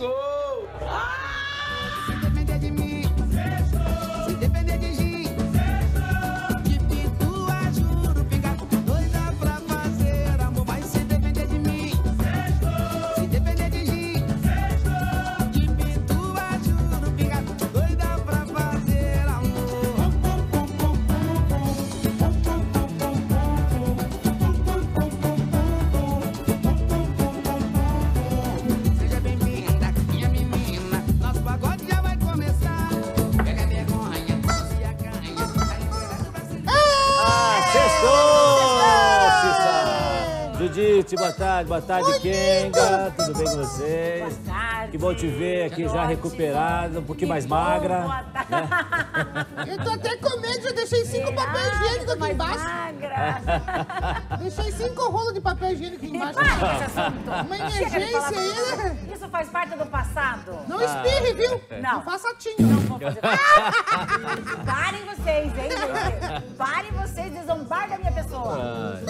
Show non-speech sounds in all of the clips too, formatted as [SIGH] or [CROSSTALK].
lascou! Judite, boa tarde, boa tarde, Kenga. Tudo bem com vocês? Boa tarde. Que bom te ver aqui já Jorge. recuperado, um pouquinho mais magra. Boa tarde. Eu tô até com medo, já deixei cinco papel higiênico aqui embaixo. magra. [LAUGHS] Deixei cinco rolos de papel higiênico aqui embaixo. Para com esse assunto. Uma emergência aí, né? Isso faz parte do passado. Não espirre, viu? Não. Não faça tinha. Não vou fazer. Parem vocês, hein, gente? Parem vocês de zombar da minha pessoa. [LAUGHS]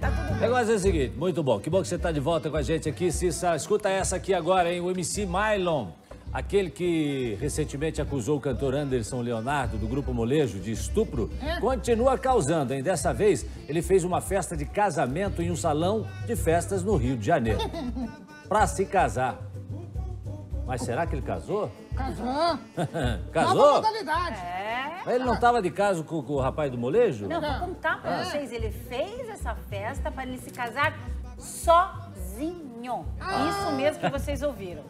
tá tudo O bem. negócio é o seguinte, muito bom. Que bom que você tá de volta com a gente aqui, Cissa. Escuta essa aqui agora, hein? O MC Mylon. Aquele que recentemente acusou o cantor Anderson Leonardo, do Grupo Molejo, de estupro, continua causando, hein? Dessa vez, ele fez uma festa de casamento em um salão de festas no Rio de Janeiro. [LAUGHS] Pra se casar. Mas será que ele casou? Casou. [LAUGHS] Nova casou? modalidade. É. Mas ele não tava de caso com, com o rapaz do molejo? Não, vou contar pra É. vocês. Ele fez essa festa para ele se casar sozinho. Ah. Isso mesmo que vocês ouviram.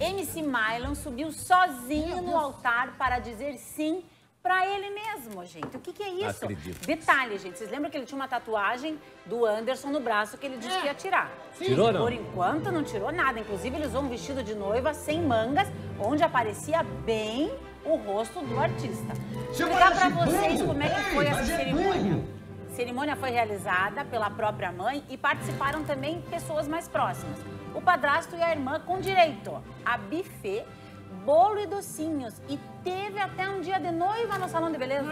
MC Mylon subiu sozinho no altar para dizer sim pra ele mesmo, gente. O que, que é isso? Acredito. Detalhe, gente. Vocês lembram que ele tinha uma tatuagem do Anderson no braço que ele disse que ia tirar? Tirou, não? Por enquanto não tirou nada. Inclusive, ele usou um vestido de noiva sem mangas, onde aparecia bem o rosto do artista. Vou explicar pra vocês como é que foi essa cerimônia. A cerimônia foi realizada pela própria mãe e participaram também pessoas mais próximas. O padrasto e a irmã com direito a buffet, bolo e docinhos. E teve até um dia de noiva no salão de beleza.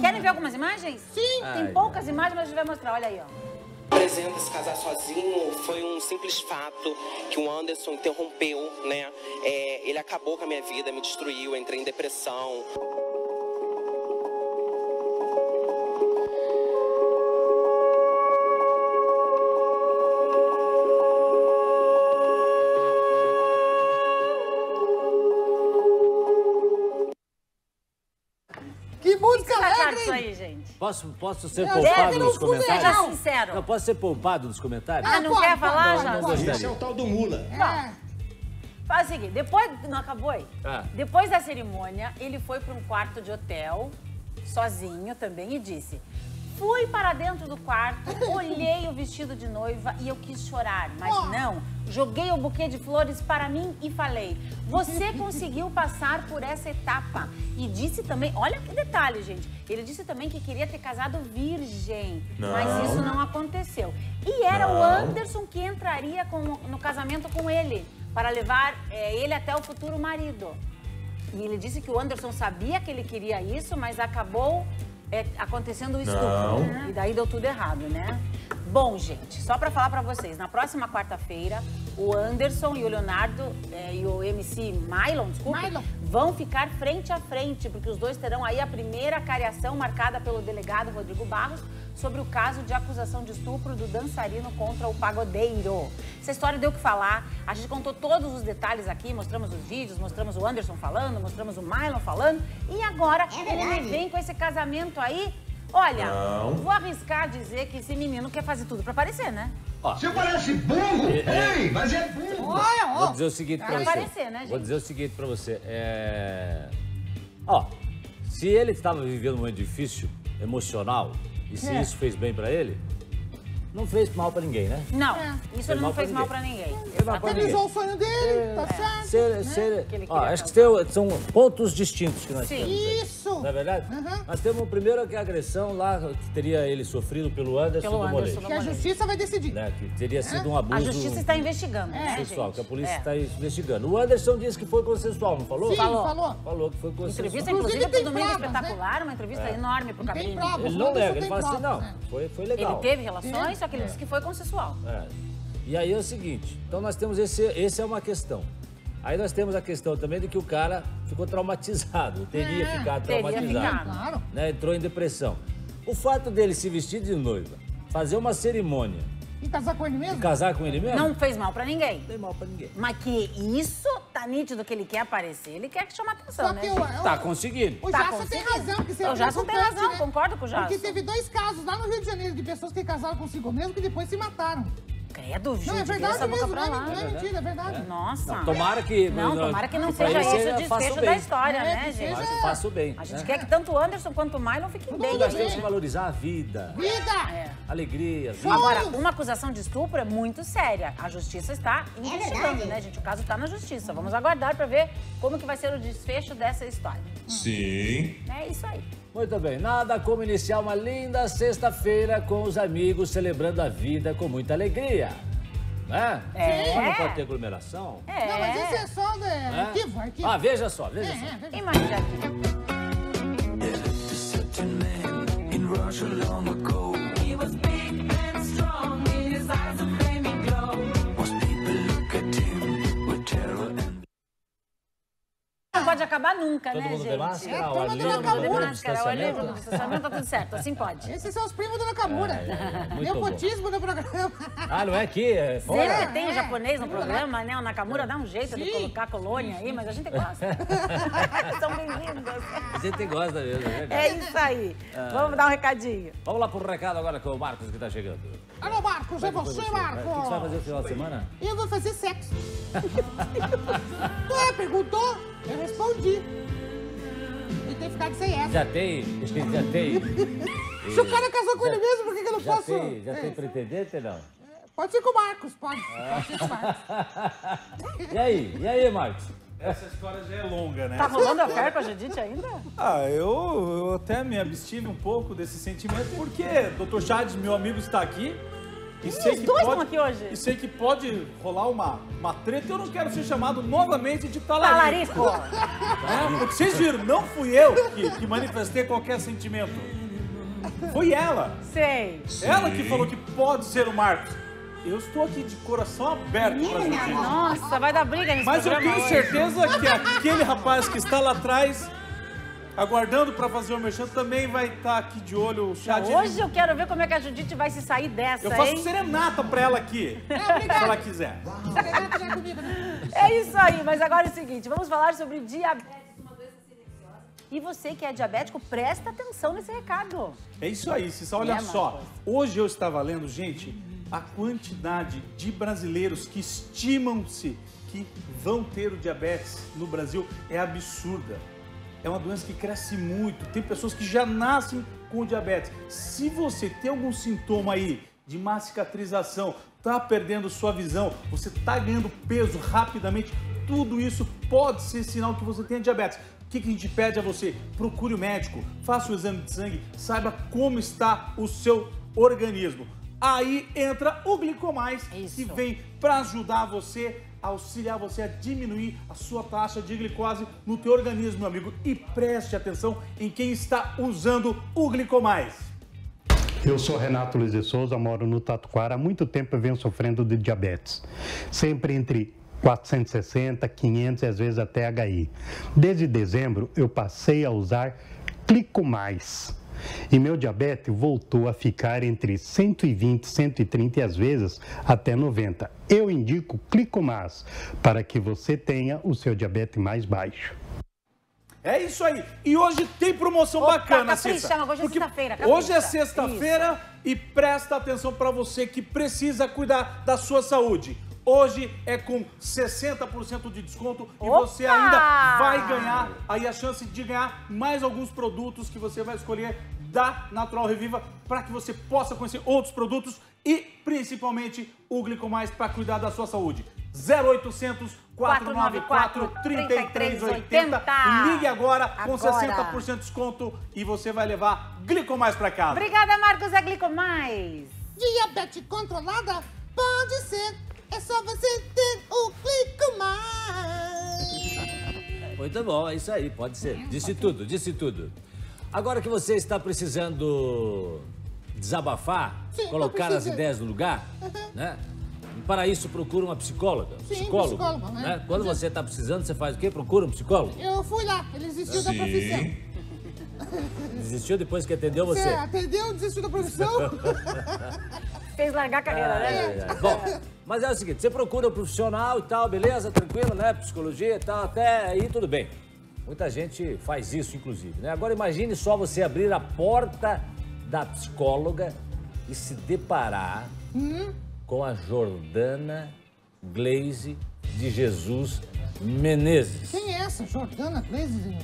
Querem ver algumas imagens? Sim. Tem Ai, poucas imagens, mas a gente vai mostrar. Olha aí, ó. Exemplo, se casar sozinho foi um simples fato que o Anderson interrompeu, né? É, ele acabou com a minha vida, me destruiu, entrei em depressão. Posso, posso ser Eu poupado nos comentários? Seja sincero. Não, posso ser poupado nos comentários? Ah, não pode, quer falar, pode, já? Não gostaria. Esse é o tal do mula. É. Faz o seguinte, depois... Não acabou aí? Ah. Depois da cerimônia, ele foi para um quarto de hotel, sozinho também, e disse... Fui para dentro do quarto, olhei o vestido de noiva e eu quis chorar, mas não. Joguei o buquê de flores para mim e falei: Você conseguiu passar por essa etapa. E disse também: Olha que detalhe, gente. Ele disse também que queria ter casado virgem, mas isso não aconteceu. E era o Anderson que entraria com- no casamento com ele, para levar eh, ele até o futuro marido. E ele disse que o Anderson sabia que ele queria isso, mas acabou é, acontecendo o estupro. E daí deu tudo errado, né? Bom, gente, só pra falar pra vocês, na próxima quarta-feira, o Anderson e o Leonardo é, e o MC Mylon, desculpa, Mylon. vão ficar frente a frente, porque os dois terão aí a primeira cariação marcada pelo delegado Rodrigo Barros sobre o caso de acusação de estupro do dançarino contra o pagodeiro. Essa história deu o que falar. A gente contou todos os detalhes aqui, mostramos os vídeos, mostramos o Anderson falando, mostramos o Mylon falando. E agora ele me vem com esse casamento aí. Olha, vou arriscar dizer que esse menino quer fazer tudo pra aparecer, né? Você parece burro! Ei, mas é burro! Olha, Vou ó. dizer o seguinte pra Vai você. aparecer, né, Vou gente? dizer o seguinte pra você. É... Ó, se ele estava vivendo um momento difícil, emocional, e se É. isso fez bem pra ele, não fez mal pra ninguém, né? Não, É. isso Fez não fez mal pra ninguém. Realizou o sonho dele, tá certo. Se, se ele- Que ele ó, acho que tem- são pontos distintos que nós Sim. temos. aí. Isso. Não é verdade? Uhum. Nós temos o primeiro que é a agressão lá, que teria ele sofrido pelo Anderson Pelo do Molejo. Que a justiça vai decidir. Né? Que teria sido um abuso A justiça está investigando, né, sexual, gente? que a polícia É. está investigando. O Anderson disse que foi consensual, não falou? Sim, Falou. falou. Falou que foi consensual. Entrevista, Inclusive, inclusive, Domingo provas, Espetacular, uma entrevista enorme pro Tem Cabrini. provas. Ele O não nega, ele fala assim, provas, não, né? foi, foi Ele legal. teve relações, Teve. só que ele É. disse que foi consensual. É. E aí é o seguinte, então nós temos esse, esse é uma questão. Aí nós temos a questão também de que o cara ficou traumatizado, teria É, ficado teria traumatizado. ficado. Claro. Né, entrou em depressão. O fato dele se vestir de noiva, fazer uma cerimônia E casar com ele e mesmo? casar com ele mesmo, Não fez mal pra ninguém. não tem mal pra ninguém. Mas que isso tá nítido que ele quer aparecer. Ele quer chamar atenção, Só né? que eu, eu, Tá conseguindo. o Tá Jason tem razão. Que O Jason tem razão, concordo com o Jason. Porque teve dois casos lá no Rio de Janeiro de pessoas que casaram consigo mesmo que depois se mataram. Credo, Ju, Não, é verdade essa boca mesmo, não é, não é mentira, é verdade. Nossa. Não, tomara que- Não, não, tomara que não seja esse seja- o desfecho bem. da história, É, né, gente? Mas eu faço bem. A gente né? quer que tanto o Anderson quanto o Mylon fiquem bem. Nós temos gente. que valorizar a vida, Vida! alegria, vida. Agora, uma acusação de estupro é muito séria. A justiça está investigando, né, gente? O caso está na justiça. Vamos aguardar para ver como que vai ser o desfecho dessa história. Sim. É isso aí. Muito bem, nada como iniciar uma linda sexta-feira com os amigos celebrando a vida com muita alegria. Né? É. Só não pode ter aglomeração. É. Não, mas isso é só né? arquivo, arquivo. Ah, veja só, veja É, só. é, veja. Imagina aqui. Não pode acabar nunca, Todo né, mundo gente? de máscara, É, depois Nakamura. do Máscara, ao ar livre, distanciamento. tá tudo certo. Assim pode. Esses são os primos do Nakamura. É, é, [LAUGHS] muito Nepotismo no programa. Ah, não é aqui, é fora. Sempre tem É. o japonês no programa, né? O Nakamura dá um jeito de Sim. colocar colônia aí, mas a gente gosta. [LAUGHS] São bem-vindos. A gente gosta mesmo, é verdade. É isso aí. Vamos dar um recadinho. Vamos lá pro recado agora com o Marcos que tá chegando. Alô, Marcos, é você, O que Marcos? você vai fazer no final de semana? Eu vou fazer sexo. [LAUGHS] Ué, perguntou? Eu respondi. Ele tem que ficar sem essa. Já tem, já tem, [LAUGHS] Se o cara casou com ele mesmo, por que, que eu não já posso? tem, já É, tem pretendente, não? Pode ser com o Marcos, pode. Pode ser com o Marcos. [LAUGHS] E aí, e aí, Marcos? Essa história já é longa, né? Tá rolando a fé com a Judite ainda? Ah, eu, eu até me abstive um pouco desse sentimento, porque Dr. Chades, meu amigo, está aqui. E sei os que dois pode, estão aqui hoje. E sei que pode rolar uma, uma treta e eu não quero ser chamado novamente de talarico. Talarico! [LAUGHS] É, porque vocês viram, não fui eu que, que manifestei qualquer sentimento. Foi ela. Sei. Ela que falou que pode ser o Marcos. Eu estou aqui de coração aberto para vocês. Nossa, vai dar briga nesse Mas eu tenho hoje. certeza que aquele rapaz que está lá atrás, aguardando para fazer o merchan, também vai estar aqui de olho. O chat. Hoje eu quero ver como é que a Judite vai se sair dessa, eu faço hein? serenata para ela aqui, se ela quiser. É? É isso aí, mas agora é o seguinte, vamos falar sobre diabetes, uma doença silenciosa. E você que é diabético, presta atenção nesse recado. É isso aí, Cissa. Olha É, só. Hoje eu estava lendo, gente, a quantidade de brasileiros que estimam-se que vão ter o diabetes no Brasil é absurda. É uma doença que cresce muito. Tem pessoas que já nascem com diabetes. Se você tem algum sintoma aí de má cicatrização, tá perdendo sua visão, você tá ganhando peso rapidamente, tudo isso pode ser sinal que você tem diabetes. O que, que a gente pede a você? Procure o médico, faça o exame de sangue, saiba como está o seu organismo. Aí entra o Glicomais, Isso. que vem para ajudar você, auxiliar você a diminuir a sua taxa de glicose no teu organismo, meu amigo. E preste atenção em quem está usando o Glicomais. Eu sou Renato Luiz de Souza, moro no Tatuquara. Há muito tempo eu venho sofrendo de diabetes. Sempre entre 460, 500 e às vezes até HI. Desde dezembro eu passei a usar Clico Mais. E meu diabetes voltou a ficar entre 120, 130 e às vezes até 90. Eu indico Clico Mais para que você tenha o seu diabetes mais baixo. É isso aí. E hoje tem promoção Opa, bacana, capricha, Cissa. hoje é sexta-feira. Hoje é sexta-feira e presta atenção para você que precisa cuidar da sua saúde. Hoje é com 60% de desconto e Opa! você ainda vai ganhar aí a chance de ganhar mais alguns produtos que você vai escolher da Natural Reviva para que você possa conhecer outros produtos e principalmente o Glicomais para cuidar da sua saúde. 0800 494 3380. Ligue agora com Agora. 60% de desconto e você vai levar Glicomais para casa. Obrigada, Marcos é Glicomais. Diabetes controlada pode ser. É só você ter o Clico Mais. Muito bom, é isso aí, pode ser. Disse tudo, disse tudo. Agora que você está precisando desabafar, Sim, tô colocar as ideias no lugar, né? para isso procura uma psicóloga? Sim, psicólogo, psicóloga, né? Quando você está precisando, você faz o quê? Procura um psicólogo? Eu fui lá, ele desistiu da profissão. Desistiu depois que atendeu você? Você atendeu, desistiu da profissão? [LAUGHS] [LAUGHS] Fez largar a carreira, né? Ai, ai, ai. Bom, mas é o seguinte, você procura um profissional e tal, beleza? Tranquilo, né? Psicologia e tal, até aí tudo bem. Muita gente faz isso, inclusive, né? Agora imagine só você abrir a porta da psicóloga e se deparar com a Jordana Glaze de Jesus Menezes. Quem é essa? Jordana Glaze?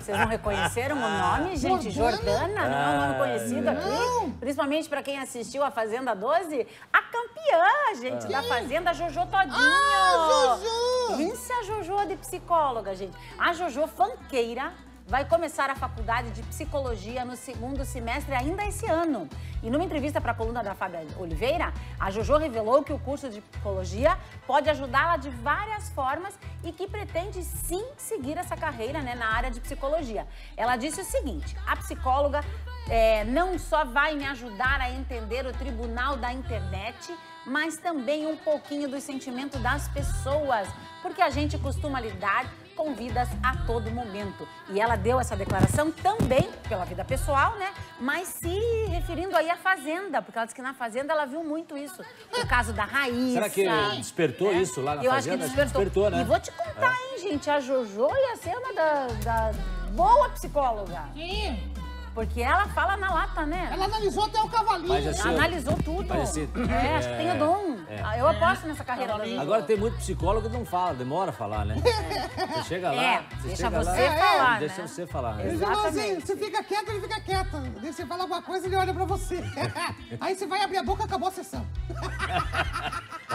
Vocês não reconheceram o nome, gente? Jordana? Jordana, não é um nome conhecido aqui? Não. Principalmente pra quem assistiu a Fazenda 12, a campeã, gente, da Fazenda, Jojo Todinho. Ah, Jojo! Isso é a Jojo de psicóloga, gente. A Jojo Fanqueira vai começar a faculdade de psicologia no segundo semestre ainda esse ano. E numa entrevista para a coluna da Fábia Oliveira, a Jojo revelou que o curso de psicologia pode ajudá-la de várias formas e que pretende sim seguir essa carreira né, na área de psicologia. Ela disse o seguinte: a psicóloga é, não só vai me ajudar a entender o tribunal da internet, mas também um pouquinho do sentimento das pessoas, porque a gente costuma lidar com vidas a todo momento. E ela deu essa declaração também pela vida pessoal, né? Mas se referindo aí à Fazenda, porque ela disse que na Fazenda ela viu muito isso. O caso da Raíssa. Será que despertou né? isso lá na Eu Fazenda? acho que despertou. Despertou, né? E vou te contar, hein, gente, a Jojo ia ser uma da, da boa psicóloga. Sim. Porque ela fala na lata, né? Ela analisou até o cavalinho. Mas assim, né? Analisou tudo. Parece- É, acho que tem o dom. É. Ah, Eu aposto nessa carreira Jojo. Agora tem muito psicólogo que não fala, demora a falar, né? [LAUGHS] Você chega lá, É, você deixa chega você lá, falar, deixa né? você falar. né? Ele assim, Exatamente. você fica quieto, ele fica quieto. Você fala alguma coisa, ele olha pra você. [LAUGHS] Aí você vai abrir a boca, acabou a sessão. [LAUGHS]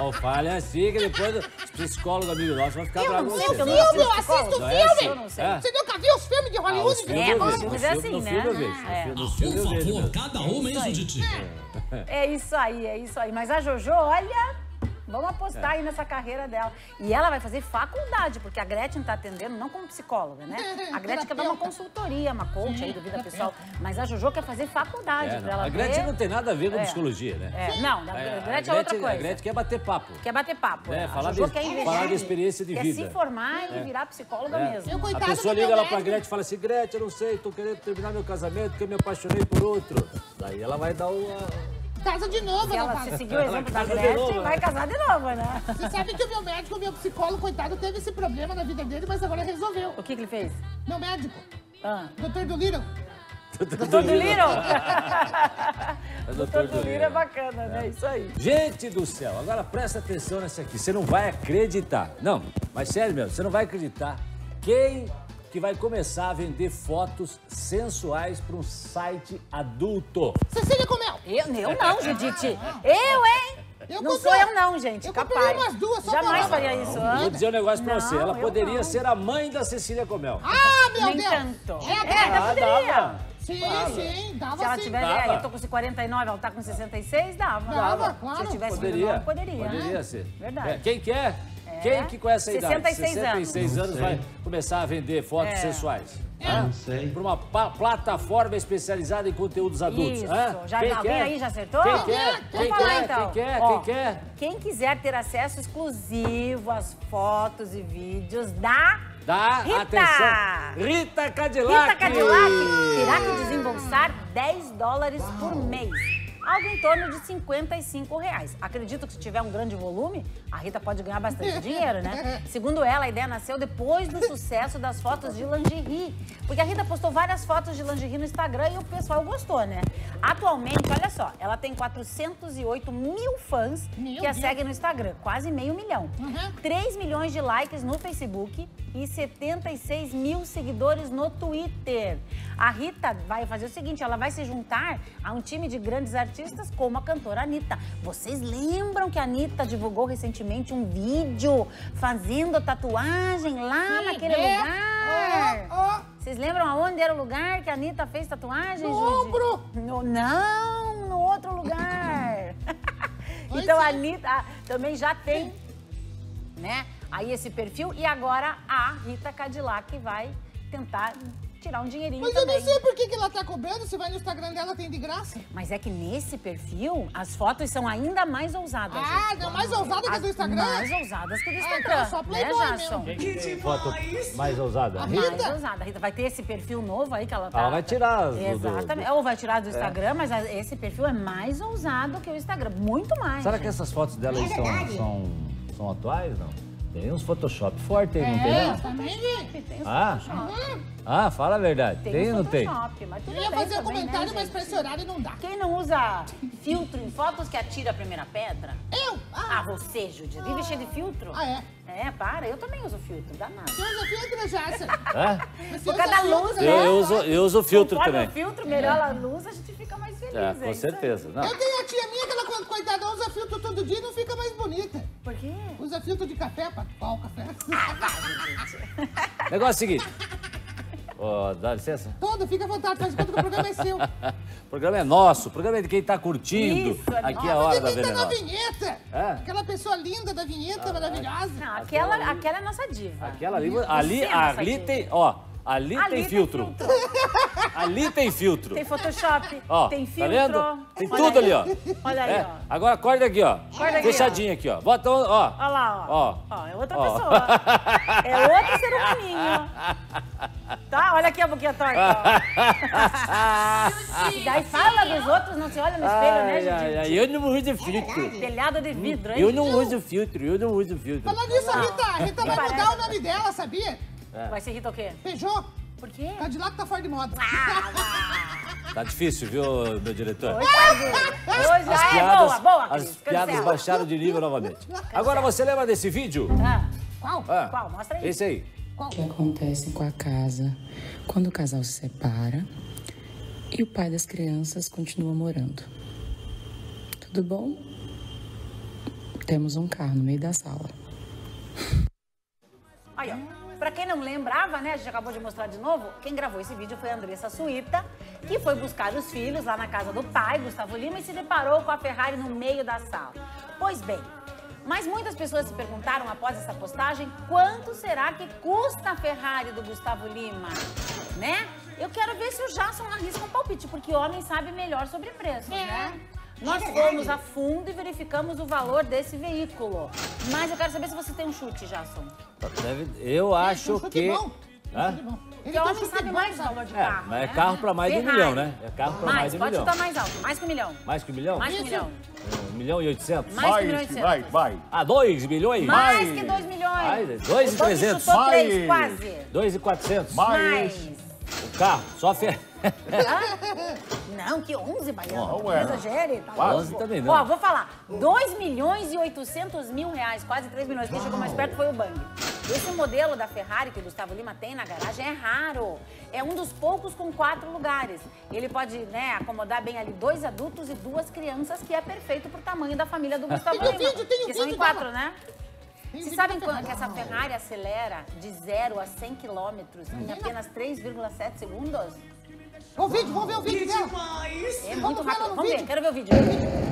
Ó, falha assim que depois os psicólogos amigos nossos vão ficar Eu bravos não com sei, você. eu não Filme, eu assisto Não é assim? filme. Eu não sei. É? Você nunca viu os filmes de Hollywood? É, eu os filmes é no assim, eu né? É. eu vejo mesmo. cada um mesmo de ti. É isso aí, é isso aí. Mas a Jojo, olha, vamos apostar aí nessa carreira dela. E ela vai fazer faculdade, porque a Gretchen tá atendendo não como psicóloga, né? [LAUGHS] A Gretchen quer dar uma consultoria, uma coach aí do vida pessoal. Mas a Jojo quer fazer faculdade É, pra ela A Gretchen ver- não tem nada a ver com É. psicologia, né? É, não, a É, Gretchen é outra A coisa. Gretchen quer bater papo. Quer bater papo. É, a falar Jojo de- quer investir. falar de experiência de quer vida. se formar e virar psicóloga É. mesmo. Eu, A pessoa liga lá pra médico. Gretchen e fala assim, Gretchen, eu não sei, tô querendo terminar meu casamento porque eu me apaixonei por outro. Daí ela vai dar uma... Casa de novo, Se ela fala. se seguir o exemplo da Gretchen, novo, vai né? casar de novo, né? Você sabe que o meu médico, o meu psicólogo, coitado, teve esse problema na vida dele, mas agora resolveu. O que, que ele fez? Meu médico, Ah. doutor do Little. Doutor do Little? Doutor do Little [LAUGHS] é bacana, né? Isso aí. Gente do céu, agora presta atenção nessa aqui. Você não vai acreditar. Não, mas sério mesmo, você não vai acreditar. Quem que vai começar a vender fotos sensuais para um site adulto? Cecília Comel. Eu, eu não, [LAUGHS] Judite. Eu, hein? Eu não comprei- sou eu não, gente. eu capaz. umas duas só Jamais pra- faria isso Vou antes. dizer um negócio pra Não, você. Ela poderia não. ser a mãe da Cecília Comel. Ah, meu Nem Deus. tanto. É, É, dava. poderia. dava. Sim, sim, dava Se ela sim. tiver, Dava. eu tô com 49, ela tá com 66, dava. Dava, claro. Se eu tivesse Poderia. menor, poderia. Poderia né? ser. Verdade. É, quem quer? É. Quem que com essa idade, 66 anos. 66 anos, vai começar a vender fotos É. sensuais? Não sei. Para uma plataforma especializada em conteúdos adultos. Isso. Hã? Já, Quem alguém quer? aí já acertou? Quem quer? Vamos Quem falar quer? então. Quem quer? Ó, Quem quer? Quem quiser ter acesso exclusivo às fotos e vídeos da Dá Rita. atenção. Rita Cadillac. Rita Cadillac terá que desembolsar 10 dólares por mês. Algo em torno de 55 reais. Acredito que se tiver um grande volume, a Rita pode ganhar bastante [LAUGHS] dinheiro, né? Segundo ela, a ideia nasceu depois do sucesso das fotos de lingerie. Porque a Rita postou várias fotos de lingerie no Instagram e o pessoal gostou, né? Atualmente, olha só, ela tem 408 mil fãs Meu que a Deus. seguem no Instagram, quase meio milhão. Uhum. 3 milhões de likes no Facebook e 76 mil seguidores no Twitter. A Rita vai fazer o seguinte, ela vai se juntar a um time de grandes artistas como a cantora Anitta. Vocês lembram que a Anitta divulgou recentemente um vídeo fazendo tatuagem lá Sim, naquele é. lugar? Ó, ó. Vocês lembram aonde era o lugar que a Anitta fez tatuagem, No Judy? ombro. No- não, no outro lugar. [LAUGHS] Então é. a Anitta também já tem, né, aí esse perfil. E agora a Rita Cadillac vai tentar tirar um dinheirinho Mas eu também. não sei por que, que ela tá cobrando, se vai no Instagram dela tem de graça. Mas é que nesse perfil, as fotos são ainda mais ousadas. Ah, gente. não, mais ousada que As do Instagram? Mais ousadas que do Ah, Instagram. então só né, Playboy Jason? mesmo. Que tem foto mais ousada? A Mais Rita? ousada. A Rita vai ter esse perfil novo aí que ela tá. Ela vai tirar as do- do- Exatamente. Ou vai tirar do Instagram, mas a- esse perfil é mais ousado que o Instagram. Muito mais. Será que essas fotos dela aí são, são, são atuais, não? Tem uns Photoshop fortes aí, não tem É, não? também vi. Tem os Ah? Photoshop. Ah, fala a verdade. Tem, Tem, ou não tem? Photoshop, mas tudo Eu ia bem fazer um também, comentário, né, mas gente? pra esse horário não dá. Quem não usa filtro em fotos que atira a primeira pedra? Eu? Ah, Ah, você, Júlia, vive cheio de filtro? Ah, é? É, para, eu também uso filtro, danado. você usa filtro, Jaça. Hã? Você Por usa causa da filtro, luz, né? Eu, eu uso, eu uso filtro Conforme também. o filtro, melhor a luz, a gente fica mais feliz. É, com aí. certeza. Não. Eu tenho a tia minha que ela, co- coitada, usa filtro todo dia e não fica mais bonita. Por quê? Usa filtro de café, pra qual café? Negócio é o seguinte. Ó, dá licença. Todo, fica à vontade, faz de conta que o programa é seu. [LAUGHS] O programa é nosso, o programa é de quem tá curtindo. Isso, é Aqui é a Ah, hora da quem tá na venenosa. vinheta? É? Aquela pessoa linda da vinheta, maravilhosa. Não, aquela, aquela é a nossa diva. Aquela ali, ali, é ali diva. tem, ó, ali, Ali tem filtro. filtro. Ali tem filtro. Tem Photoshop, Ó, tem tá filtro. vendo? Tem Olha tudo aí. ali, ó. Olha aí, É, ó. Agora acorda aqui, ó. Acorda aqui, Fechadinho aqui, ó. Bota, ó. Olha lá, ó. Ó. é outra Ó. pessoa. É outro ser humaninho. Tá? Olha aqui a boquinha torta, ó. [LAUGHS] E daí fala dos outros, não se olha no espelho, né, Ai, gente? ai, ai, eu não uso filtro. Telhado de vidro, hein? Eu não uso filtro, eu não uso filtro. Falando nisso, a Rita, a Rita vai Parece. mudar o nome dela, sabia? Vai ser Rita o quê? Peugeot. Por quê? Cadillac tá fora de moda. Tá difícil, viu, meu diretor? Hoje, hoje As ah, é piadas, boa, boa, as Cris. piadas Cancela. baixaram de nível novamente. Agora você lembra desse vídeo? Ah, Qual? Ah, qual? Mostra aí. Esse aí. O que acontece com a casa quando o casal se separa e o pai das crianças continua morando. Tudo bom? Temos um carro no meio da sala. Aí, ó. Pra quem não lembrava, né, a gente acabou de mostrar de novo, quem gravou esse vídeo foi a Andressa Suíta, que foi buscar os filhos lá na casa do pai, Gustavo Lima, e se deparou com a Ferrari no meio da sala. Pois bem, mas muitas pessoas se perguntaram após essa postagem quanto será que custa a Ferrari do Gustavo Lima, né? Eu quero ver se o Jason arrisca um palpite, porque homem sabe melhor sobre preços, né? Nós fomos a fundo e verificamos o valor desse veículo. Mas eu quero saber se você tem um chute, Jason. Deve- eu acho Um chute que. bom. Um Hã? Porque um homem sabe mais o valor de É, carro. mas é né? carro pra mais de um Ferrari. milhão, né? É carro pra mais de um pode milhão. chutar mais alto, mais que um milhão. Mais que um milhão? Mais que um milhão. Um milhão e oitocentos? Mais que um milhão e oitocentos. vai, vai. Ah, dois milhões? Mais que dois milhões. Mais, dois e O trezentos. Mais. três, quase. Dois e quatrocentos? Mais. O carro, só fer... Hã? Não, que 11, Baiano. Não é. Exagere. Tá Quase louco. também não. Ó, vou falar. 2 milhões e 800 mil reais, quase 3 milhões. Quem chegou mais perto foi o Bang. Esse modelo da Ferrari que o Gustavo Lima tem na garagem é raro. É um dos poucos com quatro lugares. Ele pode né, acomodar bem ali dois adultos e duas crianças, que é perfeito pro tamanho da família do Gustavo Tem o Lima. vídeo, tem o que são em vídeo quatro, dela. né? Tem Vocês vídeo sabem quando que essa Ferrari acelera de 0 a 100 quilômetros em apenas 3,7 segundos? O vídeo, vamos ver o vídeo dela. É Vamos muito ver rápido. Vamos ver, quero ver o vídeo.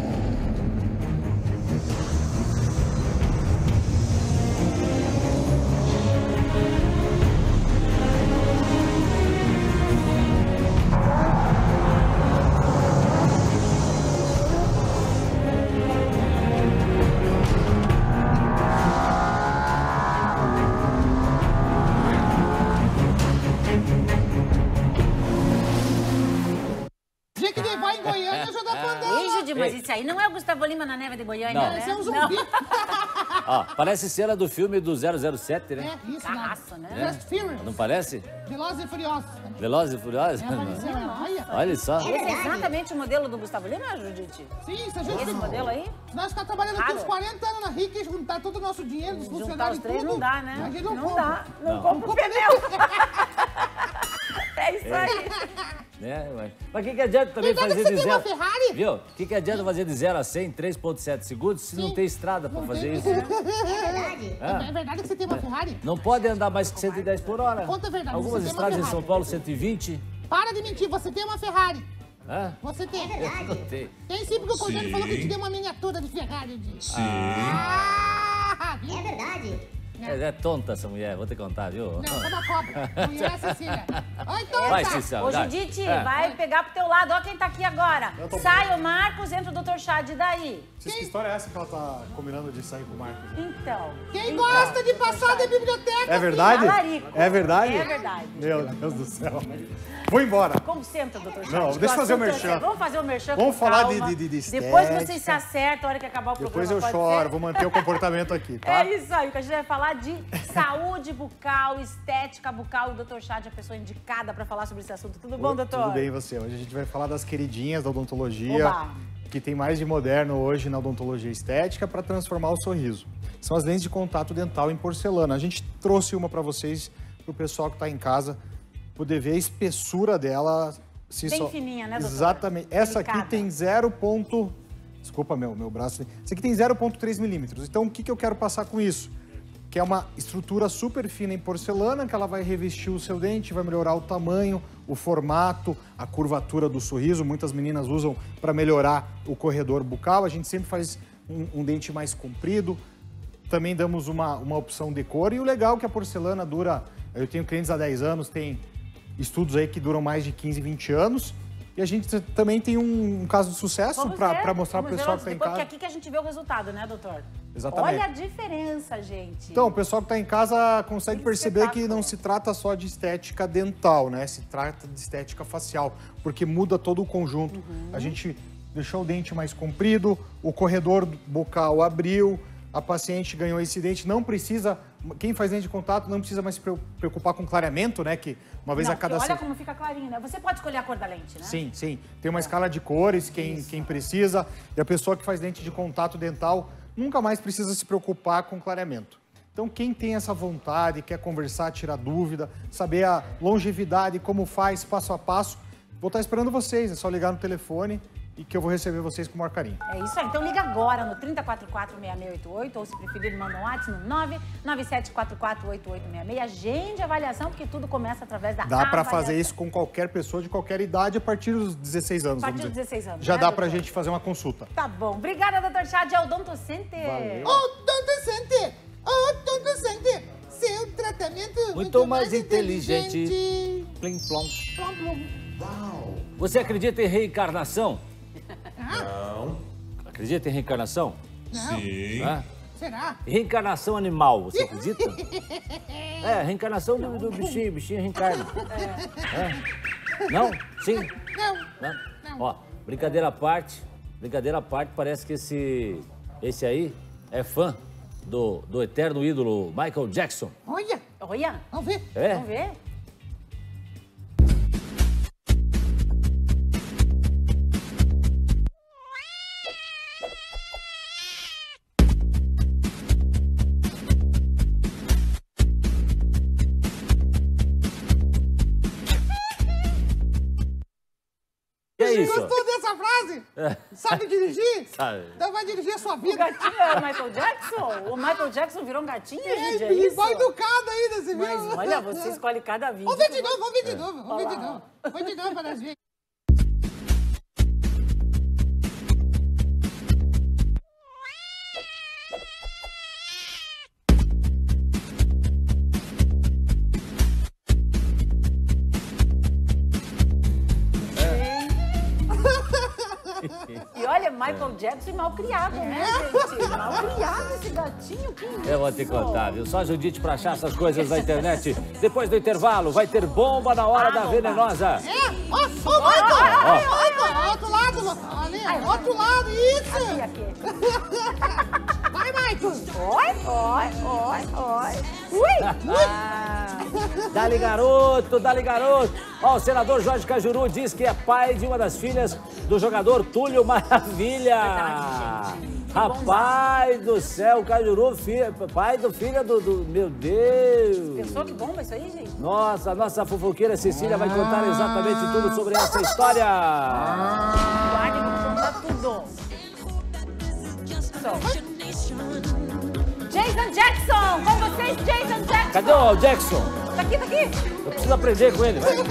Isso aí não é o Gustavo Lima na neve de Goiânia, Não. né? Esse é um zumbi. [LAUGHS] Ó, parece cena do filme do 007, né? É, isso, Carraça, né? Fast Furious. Não parece? Velozes e Furiosos. Velozes e Furiosos? É, olha. Olha só. Esse é exatamente o modelo do Gustavo Lima, Judite? Sim, se a gente Esse modelo aí? Nós ficar trabalhando aqui uns 40 anos na RIC e juntar todo o nosso dinheiro dos Juntar funcionários os três tudo, não dá, né? a gente não, Não compra. dá. Não, Não. compra o pneu. É isso aí. Né? Mas- o que, que adianta também Verdade fazer que de você tem uma zero? Ferrari? Viu? O que, que adianta fazer de 0 a 100 em 3,7 segundos se não Sim. tem estrada pra Não fazer tem. isso? É verdade que você tem uma Ferrari? Não pode andar mais que 110 por hora. Conta a verdade, Algumas você tem uma estradas em Ferrari. São Paulo, 120. Para de mentir, você tem uma Ferrari. Hã? Você tem. Não tem. [LAUGHS] Tem sim, porque o Cordeiro falou que te deu uma miniatura de Ferrari. Sim. Ah, viu? É verdade. É, é tonta essa mulher, vou te contar, viu? Não, sou da Copa. Conhece, Cecília? Oi, tonta. Vai, Cícera. Ô, dá. Judite, É. vai pegar pro teu lado. Ó quem tá aqui agora. Sai o Marcos, entra o Dr. Chad, e daí? Vocês, que história é essa que ela tá combinando de sair com o Marcos? Então. Quem gosta de passar de biblioteca? É verdade? É verdade? É verdade. Meu Deus do céu. Vou embora. Concentra, doutor Chad. Não, deixa eu fazer o é merchan. Vamos fazer o merchan Vamos com falar calma. de- de- de Depois estética. vocês se acertam, a hora que acabar o programa. Depois eu choro, ser? vou manter o comportamento aqui, [LAUGHS] tá? É isso aí, que a gente vai falar de saúde bucal, estética bucal. O Dr. Chad é a pessoa indicada para falar sobre esse assunto. Tudo bom, doutor? Tudo bem, você? Hoje a gente vai falar das queridinhas da odontologia, Oba. que tem mais de moderno hoje na odontologia estética para transformar o sorriso. São as lentes de contato dental em porcelana. A gente trouxe uma para vocês, para o pessoal que está em casa, poder ver a espessura dela. Se Bem fininha, né, doutor? Exatamente. Essa aqui tem 0. ponto- Desculpa, meu, meu braço. Essa aqui tem 0,3 milímetros. Então, o que, que eu quero passar com isso? Que é uma estrutura super fina em porcelana, que ela vai revestir o seu dente, vai melhorar o tamanho, o formato, a curvatura do sorriso. Muitas meninas usam para melhorar o corredor bucal. A gente sempre faz um, um dente mais comprido. Também damos uma, uma opção de cor. E o legal é que a porcelana dura... Eu tenho clientes há 10 anos, tem estudos aí que duram mais de 15, 20 anos. E a gente também tem um, um caso de sucesso para mostrar para o pessoal que está em casa. Porque aqui que a gente vê o resultado, né, doutor? Exatamente. Olha a diferença, gente. Então, o pessoal que está em casa consegue Que perceber que não se trata só de estética dental, né? Se trata de estética facial, porque muda todo o conjunto. Uhum. A gente deixou o dente mais comprido, o corredor bucal abriu, a paciente ganhou esse dente, não precisa, quem faz dente de contato não precisa mais se preo- preocupar com clareamento, né? Que uma vez Não, a cada... olha se- como fica clarinho, né? Você pode escolher a cor da lente, né? Sim, sim. Tem uma escala de cores, quem, quem precisa. E a pessoa que faz dente de contato dental nunca mais precisa se preocupar com clareamento. Então, quem tem essa vontade, quer conversar, tirar dúvida, saber a longevidade, como faz, passo a passo, vou estar esperando vocês. É só ligar no telefone e que eu vou receber vocês com o maior carinho. É isso aí. Então liga agora no 3044-6688 ou se preferir, manda um WhatsApp no 997448866. Agende a avaliação, porque tudo começa através da Dá para fazer isso com qualquer pessoa de qualquer idade a partir dos 16 anos. A partir vamos dos dizer. 16 anos, Já né, dá pra doutor? gente fazer uma consulta. Tá bom. Obrigada, doutor Chad. É o Donto Center. Valeu. Ô, Tonto Sante! Ô, Tonto Sante! Seu tratamento Muito mais inteligente. Plim plom. Plom, plom. Você acredita em reencarnação? Não. Acredita em reencarnação? Não, Hã? será? Reencarnação animal, você acredita? É, reencarnação do, do bichinho, bichinho reencarna. É. Não? Sim? Não. Não? Não. Ó, brincadeira à parte, brincadeira à parte, parece que esse, esse aí é fã do, do eterno ídolo Michael Jackson. Olha, Olha, vamos ver. É? vamos ver? Isso? Gostou dessa frase? Sabe dirigir? [LAUGHS] Sabe. Então vai dirigir a sua O vida. gatinho é o Michael [LAUGHS] Jackson? O Michael Jackson virou um gatinho, É, gente? É isso? mal educado ainda, você viu? Mas olha, você escolhe cada vídeo. Vamos ver de novo, vamos ver de novo, vamos ver de novo. Vamos ver de novo para nós ver. Michael Jackson mal criado, né, gente? [LAUGHS] Mal criado esse gatinho. Que isso? Eu vou te contar, viu? Só Judite pra achar essas coisas na internet. Depois do intervalo, vai ter bomba na hora da venenosa. É, ó, ó, Michael! Ó, outro lado. Ali, ó, outro lado, isso! Aqui, aqui. [LAUGHS] Vai, Michael! Oi, oi, oi, oi. Ui, [LAUGHS] Ah, Dali garoto, dali garoto. Ó, o senador Jorge Cajuru diz que é pai de uma das filhas do jogador Túlio Maravilha. Rapaz do céu, Cajuru, filho, pai do filho do, do- Meu Deus. pensou que bomba isso aí, gente? Nossa, nossa fofoqueira Cecília vai contar exatamente tudo sobre essa história. Guarde, vamos contar tudo. Jason Jackson! Com vocês, Jason Jackson! Cadê o Jackson? Tá aqui, tá aqui! Eu preciso aprender com ele. vai. Meu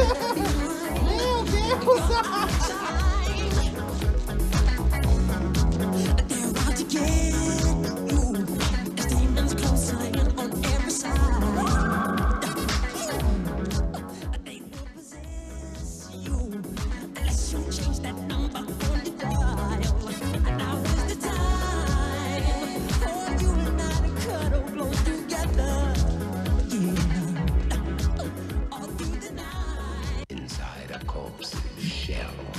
Deus! corpse shell.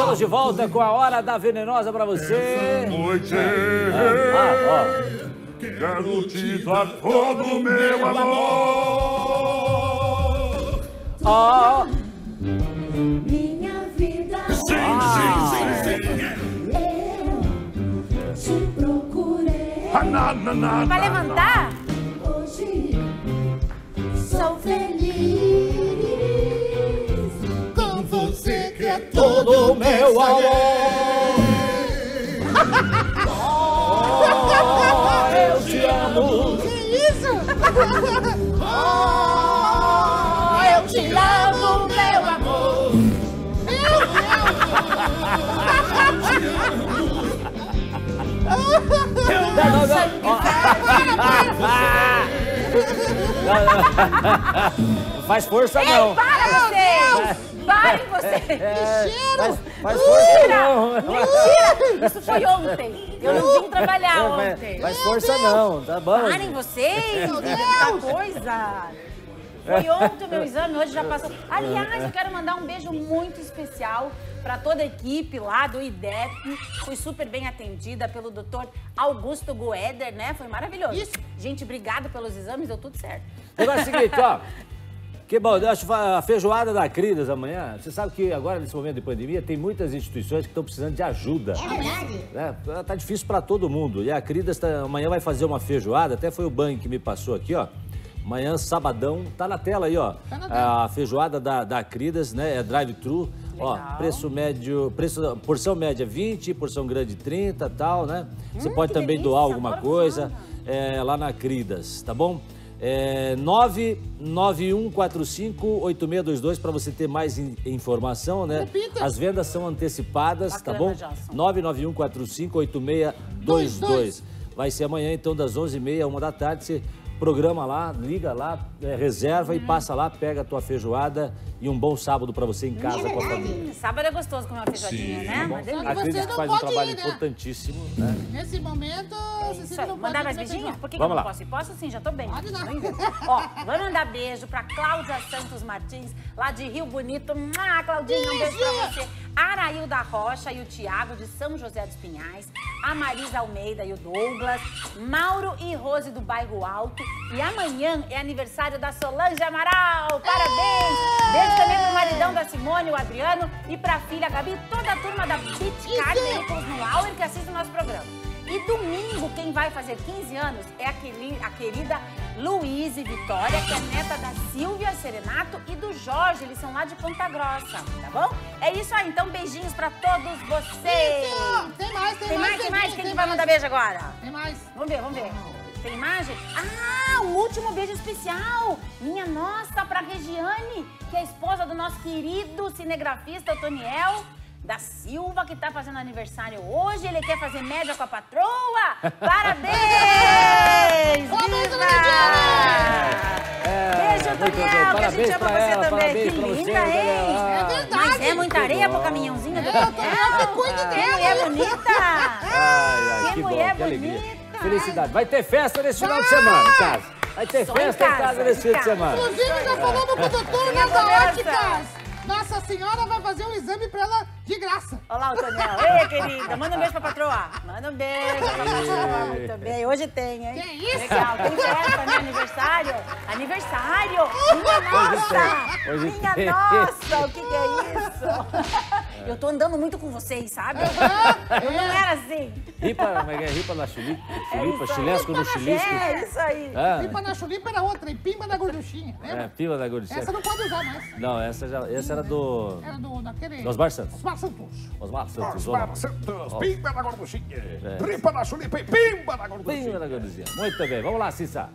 Estamos de volta com a Hora da Venenosa pra você. Noite, Ah, quero te dar todo o meu amor. ó. Ó. Minha vida. Sim, Ah. sim, sim, sim. Eu te procurei. Ah, na, na, na, Vai na, levantar? Hoje sou feliz. Que é Todo o meu amor. [LAUGHS] Oh, eu te amo. Que isso? Oh, eu te amo, meu amor. [LAUGHS] Não, não, não. [LAUGHS] Ó. Não faz força, não. Para Parem vocês! É, faz, faz Uh, força, Mentira! não. Mentira! Isso foi ontem. Eu não vim trabalhar Não, ontem. Faz força, não. Tá bom. Parem vocês! [LAUGHS] Muita coisa! Foi ontem o meu exame, hoje já passou. Aliás, eu quero mandar um beijo muito especial para toda a equipe lá do IDEP. Fui super bem atendida pelo doutor Augusto Goeder, né? Foi maravilhoso. Isso. Gente, obrigado pelos exames, deu tudo certo. Agora é o seguinte, ó. [LAUGHS] Que bom, eu acho a feijoada da Cridas amanhã. Você sabe que agora, nesse momento de pandemia, tem muitas instituições que estão precisando de ajuda. É verdade. né? Tá difícil para todo mundo. E a Cridas tá- amanhã vai fazer uma feijoada, até foi o banho que me passou aqui, ó. Amanhã, sabadão, tá na tela aí, ó. Tá na tela. A feijoada da, da Cridas, né? É drive-thru. Ó, preço médio, preço, porção média 20, porção grande 30 e tal, né? Você Hum, pode também delícia, doar alguma coisa é, lá na Cridas, tá bom? É, 991458622 para você ter mais in- informação, né? Repita. As vendas são antecipadas, Bacana, tá bom? Johnson. 991458622. Vai ser amanhã, então, das 11h30 a 1 da tarde. Você programa lá, liga lá, é, reserva Uhum. e passa lá, pega a tua feijoada e um bom sábado para você em casa com a família. Sábado é gostoso comer uma feijoadinha, né? Uma delícia. A Cris Você não faz um trabalho ir, né? importantíssimo, né? Nesse momento, você sempre aí. não pode Mandar mais beijinho? Por que, que eu Vamos não lá. posso? Posso sim, já tô bem. Pode dar. Ó, vamos mandar beijo pra Cláudia Santos Martins, lá de Rio Bonito. Ah, Claudinha, um beijo pra você. Arailda Rocha e o Tiago, de São José dos Pinhais. A Marisa Almeida e o Douglas. Mauro e Rose, do Bairro Alto. E amanhã é aniversário da Solange Amaral. Parabéns! Beijo também pro maridão da Simone, o Adriano. E pra filha Gabi, toda a turma da Beach Car Veículos no que assiste o nosso programa. E domingo, quem vai fazer 15 anos é a, a querida Luíse Vitória, que é neta da Silvia Serenato e do Jorge. Eles são lá de Ponta Grossa, tá bom? É isso aí, então beijinhos pra todos vocês. Isso! Tem mais, tem, Tem mais, tem beijinho, mais? Quem tem que vai mais. mandar beijo agora? Tem mais. Vamos ver, vamos ver. Tem imagem? Ah, o último beijo especial. Minha nossa, pra Regiane, que é a esposa do nosso querido cinegrafista Otoniel da Silva, que tá fazendo aniversário hoje. Ele quer fazer média com a patroa. Parabéns! Parabéns, Viva! É, Beijo. Otoniel, que a gente ama você ela, também. Que linda, hein? É verdade. Mas é muita areia pro bom. caminhãozinho do É, Otoniel. Otoniel, que cuide Que dela. mulher bonita! Ai, ai, Que que, bom, mulher que alegria. bonita. Felicidade. Vai ter festa nesse final de semana, em casa. Vai ter Só festa em casa, casa nesse fim de semana. Inclusive, já falamos com o doutor Sem lá da aglomeração. Óticas. Nossa Senhora vai fazer um exame pra ela de graça. Olha lá. Ei, querida, manda um beijo pra patroa. Manda um beijo pra patroa. Muito bem. Hoje tem, hein? Que isso? Legal. Tem festa, né? Aniversário. Aniversário. Minha nossa. Hoje Minha tem. nossa. O que, que é isso? [LAUGHS] Eu tô andando muito com vocês, sabe? [LAUGHS] Eu não era assim. Ripa, como é que é? Ripa na chulipa, É chulipa aí. chilesco no chilisco. É, isso aí. Ah, Pipa na chulipa era outra, e pimba na gorduchinha, é, lembra? pila da gordice. Essa não pode usar mais. Não, essa, já, essa era do Era do, daquele... Osmar Santos. Osmar Santos. Osmar Santos. Osmar Osmar. Santos, pimba na gorduchinha. Tripa na chulipa e pimba na gorduchinha. Pila da gordicinha. Muito bem. Vamos lá, Cissa.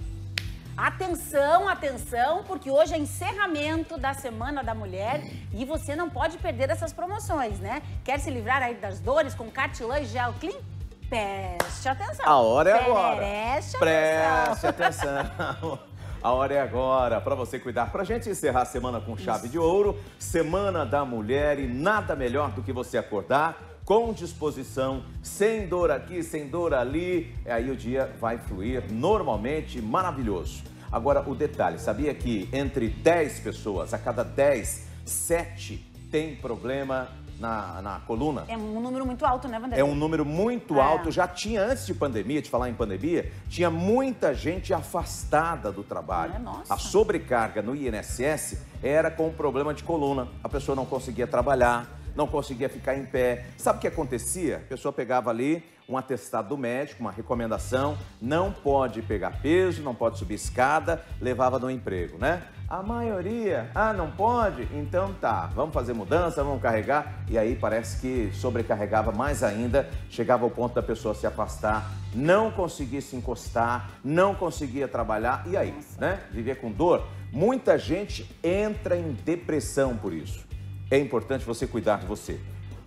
Atenção, atenção, porque hoje é encerramento da Semana da Mulher e você não pode perder essas promoções, né? Quer se livrar aí das dores com Cartilã e Gel Clean? Preste atenção. A hora é agora. Preste Preste atenção. [LAUGHS] A hora é agora para você cuidar. Para gente encerrar a semana com chave de ouro, Semana da Mulher e nada melhor do que você acordar com disposição, sem dor aqui, sem dor ali. É aí o dia vai fluir normalmente, maravilhoso. Agora, o detalhe, sabia que entre 10 pessoas, a cada 10, 7 tem problema na, na coluna. É um número muito alto, né, Vanderlei? É um número muito É. alto. Já tinha, antes de pandemia, de falar em pandemia, tinha muita gente afastada do trabalho. É, nossa. A sobrecarga no INSS era com o problema de coluna. A pessoa não conseguia trabalhar, não conseguia ficar em pé. Sabe o que acontecia? A pessoa pegava ali um atestado do médico, uma recomendação, não pode pegar peso, não pode subir escada, levava no emprego, né? A maioria, ah, não pode? Então tá, vamos fazer mudança, vamos carregar. E aí parece que sobrecarregava mais ainda, chegava ao ponto da pessoa se afastar, não conseguir se encostar, não conseguia trabalhar. E aí, né? Viver com dor. Muita gente entra em depressão por isso. É importante você cuidar de você.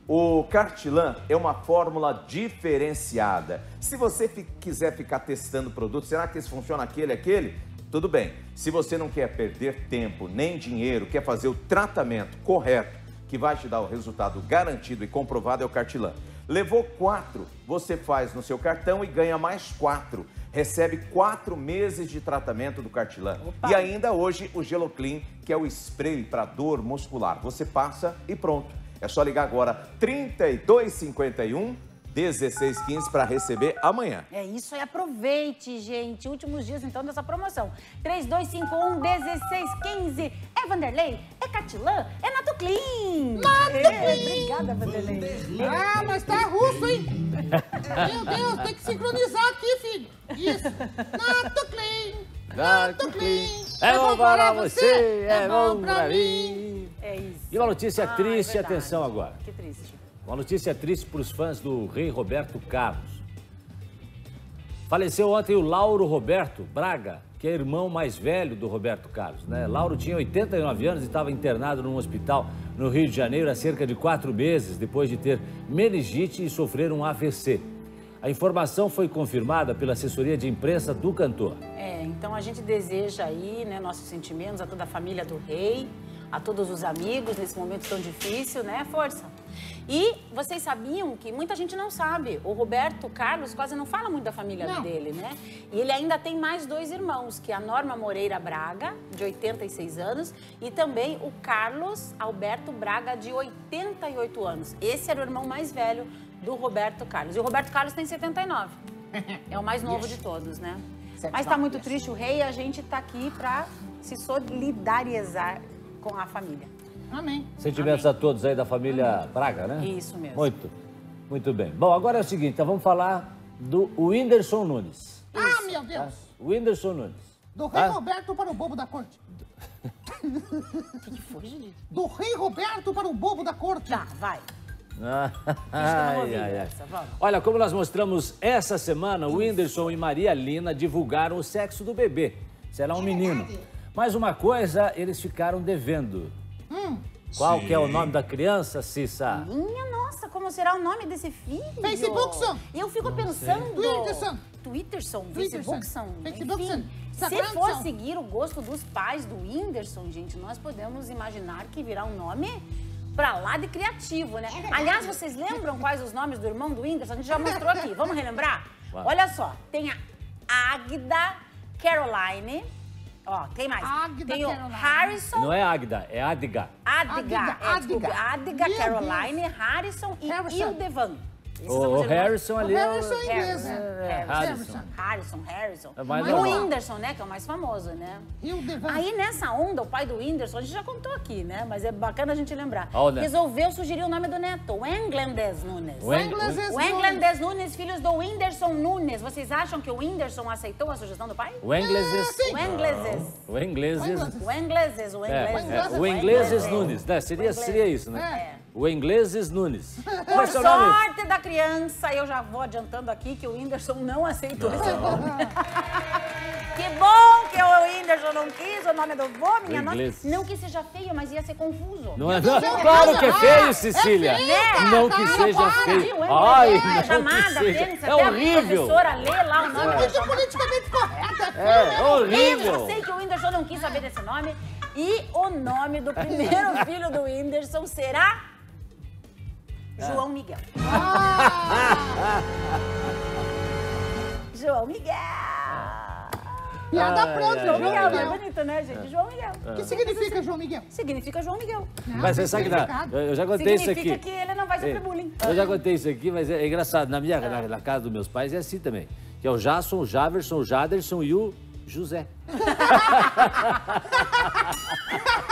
O Cartilan é uma fórmula diferenciada. Se você quiser ficar testando produtos, será que esse funciona aquele, aquele? Tudo bem. Se você não quer perder tempo nem dinheiro, quer fazer o tratamento correto, que vai te dar o resultado garantido e comprovado, é o Cartilan. Levou quatro, você faz no seu cartão e ganha mais quatro. Recebe quatro meses de tratamento do Cartilan. E ainda hoje o Geloclean, que é o spray para dor muscular. Você passa e pronto. É só ligar agora 3251 1615 para receber amanhã. É isso aí, aproveite, gente. Últimos dias, então, dessa promoção. 3251-1615. É Vanderlei? É Catilã? É Nato Clean. Nato É. Obrigada, Vanderlei. Ah, mas tá russo, hein? [LAUGHS] Meu Deus, tem que sincronizar aqui. Isso. [LAUGHS] Nato Clean. Nato Clean. É bom para você, é bom para mim. É isso. E uma notícia Ah, é triste, verdade. atenção agora. Que triste. Uma notícia triste para os fãs do rei Roberto Carlos. Faleceu ontem o Lauro Roberto Braga, que é irmão mais velho do Roberto Carlos. Né? Lauro tinha 89 anos e estava internado num hospital no Rio de Janeiro há cerca de quatro meses, depois de ter meningite e sofrer um AVC. A informação foi confirmada pela assessoria de imprensa do cantor. É, então a gente deseja aí, né, nossos sentimentos a toda a família do rei, a todos os amigos nesse momento tão difícil, né? Força. E vocês sabiam que muita gente não sabe. O Roberto Carlos quase não fala muito da família Não. dele, né? E ele ainda tem mais dois irmãos, que é a Norma Moreira Braga, de 86 anos, e também o Carlos Alberto Braga, de 88 anos. Esse era o irmão mais velho do Roberto Carlos. E o Roberto Carlos tem 79. [LAUGHS] É o mais novo de todos, né? Mas tá muito triste o rei e a gente tá aqui pra se solidarizar com a família. Amém. Sentimentos a todos aí da família Braga, né? Isso mesmo. Muito, muito bem. Bom, agora é o seguinte, então vamos falar do Whindersson Nunes. Ah, meu Deus. Whindersson Nunes. Do rei Tá? Roberto para o bobo da corte. O que, que foi, gente? Do rei Roberto para o bobo da corte. Tá, vai. Não ai, ai, ai. Olha, como nós mostramos essa semana, o Whindersson e Maria Lina divulgaram o sexo do bebê. Será um menino. Mas uma coisa eles ficaram devendo. Hum. Qual que é o nome da criança, Cissa? Minha nossa, como será o nome desse filho? Facebookson. Eu fico pensando... Twitterson. Twitterson. Facebookson. Facebookson. Se for seguir o gosto dos pais do Whindersson, gente, nós podemos imaginar que virá um nome pra lá de criativo, né? Aliás, vocês lembram quais os nomes do irmão do Whindersson? A gente já [LAUGHS] mostrou aqui. Vamos relembrar? Vai. Olha só, tem a Águida Caroline. Ó, tem mais. Águida tem o Caroline. Harrison Não é Águida, é Adiga. Adiga, Adiga, é, desculpa, Adiga. Caroline, Harrison e Harrison. Ildevan. O, os o. Harrison ali é o- Harrison é inglês, Harrison, né? Harrison, Harrison, Harrison. É mais E o. Whindersson, né, que é o mais famoso, né? Aí nessa onda, o pai do Whindersson, a gente já contou aqui, né? Mas é bacana a gente lembrar. O Neto. Resolveu sugerir o nome do neto, Wenglandes Nunes. Weng- Wenglandes Wenglandes Nunes, filhos do Whindersson Nunes. Vocês acham que o Whindersson aceitou a sugestão do pai? O ingleses. O ingleses. O ingleses. O ingleses, o É, ingleses. é, o ingleses Nunes, né? Seria, seria isso, né? É. O ingleses Nunes. [LAUGHS] Por é nome? sorte da criança, eu já vou adiantando aqui que o Whindersson não aceitou esse nome. [LAUGHS] que bom que o Whindersson não quis o nome do vô, minha inglês. Não que seja feio, mas ia ser confuso. Não é, não, claro que é feio, Cecília. feio, Não que seja para, feio. Viu? Ai, É, não chamada, que seja. pensa, É até a horrível. professora lê lá o nome. Muito politicamente correto. É Eu horrível. sei que o Whindersson não quis saber desse nome. E o nome do primeiro [LAUGHS] filho do Whindersson será... João Miguel. Ah, [LAUGHS] João Miguel. Piada Ai, pronta, ai, João Miguel, Miguel. é bonito, né, gente? João Miguel. O que significa João Miguel? Significa João Miguel. Mas você sabe que na- eu já contei isso Significa aqui. que ele não vai sofrer É, bullying. Eu já contei isso aqui, mas é, é engraçado. Na minha na, na casa dos meus pais é assim também. Que é o Jason, o Javerson, o Jaderson e o José. [LAUGHS]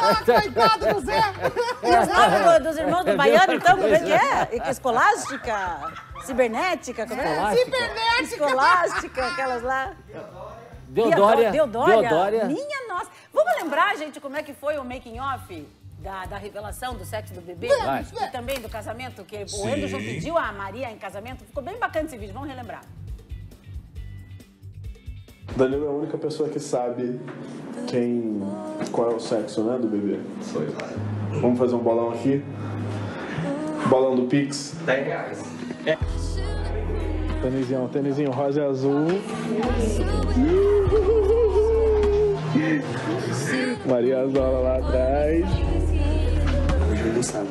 Ah, coitado do Zé. E os nomes do- dos irmãos do Baiano, então, como é que é? Escolástica? Cibernética? Como é? Escolástica. Cibernética. Escolástica, aquelas lá. Deodória. Deodória. Deodória. Minha nossa. Vamos lembrar, gente, como é que foi o making off? Da, da revelação do sexo do bebê Vai. e também do casamento, que o Sim. Anderson pediu a Maria em casamento. Ficou bem bacana esse vídeo, vamos relembrar. Danilo é a única pessoa que sabe quem. qual é o sexo, né, do bebê. Sou eu. Vamos fazer um bolão aqui. Bolão do Pix. 10 reais. É. Tênisinho, tênisinho rosa e azul. Maria Zola lá atrás. O Júlio sabe.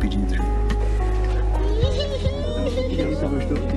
Pedindo. Ele tá gostou?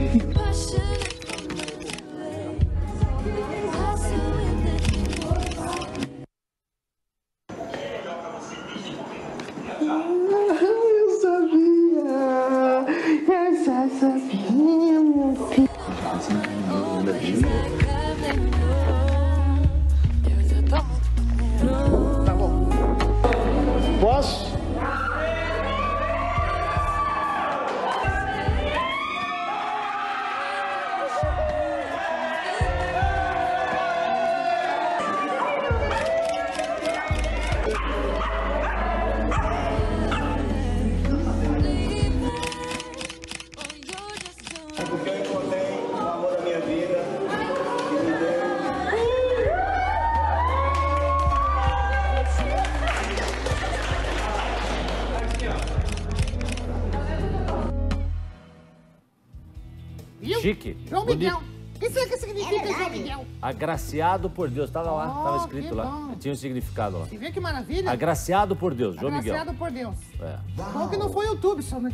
Agraciado por Deus. Tava lá, Oh, tava escrito lá. bom. Tinha um significado lá. Você vê que maravilha? Agraciado por Deus, João Miguel. Agraciado por Deus. É. Bom que não foi o YouTube, só, né?